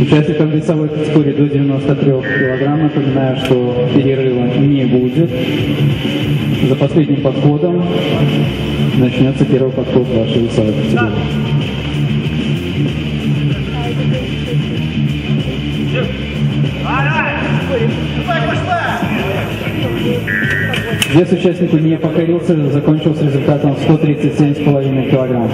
Участникам весовой категории до 93 кг напоминаю, что перерыва не будет. За последним подходом начнется первый подход вашей весовой категории. Вес участнику не покорился, закончил с результатом 137,5 килограмм.